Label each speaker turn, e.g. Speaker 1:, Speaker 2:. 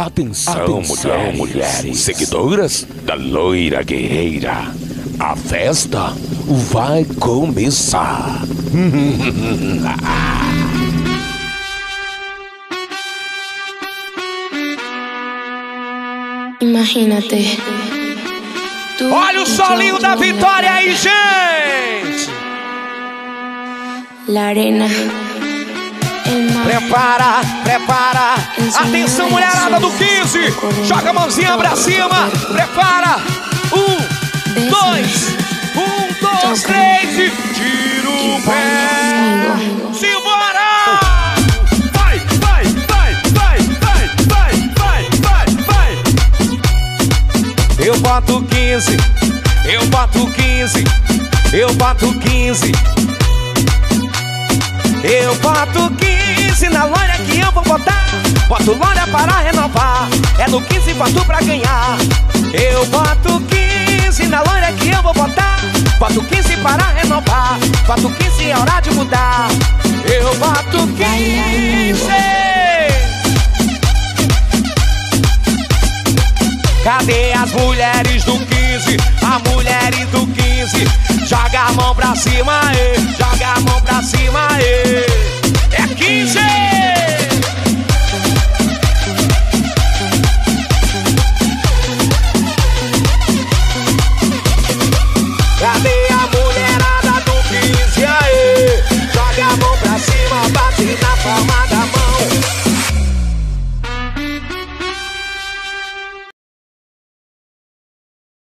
Speaker 1: Atenção, Atenção mulheres, mulheres, seguidoras da loira guerreira. A festa vai começar.
Speaker 2: Imagínate.
Speaker 3: Olha o solinho da vitória aí, gente!
Speaker 2: La arena.
Speaker 3: Prepara, prepara. Atenção, mulherada do 15. Joga a mãozinha pra cima. Prepara. Um, dois, um, dois, três. E tira o pé. Simbora! Eu bato 15, eu boto 15, eu boto 15, eu boto 15 na loja que eu vou botar. Boto loja para renovar. É no 15 boto pra ganhar. Eu boto 15 na loja que eu vou botar. Boto 15 para renovar. Boto 15 é hora de mudar. Eu boto 15. Cadê as mulheres do 15? As mulheres do 15 Joga a mão pra cima, ê. Joga a mão pra cima, ê. La